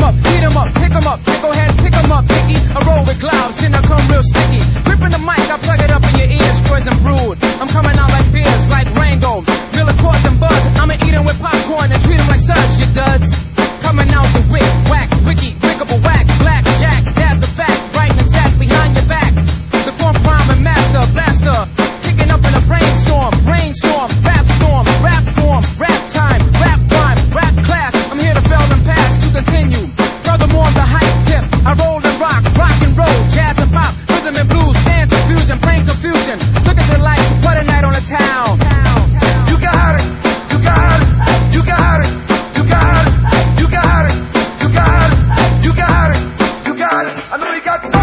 'em up, beat 'em up, pick 'em up, pickle ahead, pick 'em up, picky. I roll with clouds, and I come real sticky. Gripping the mic, I plug it up in your ears, poison brood. I know he got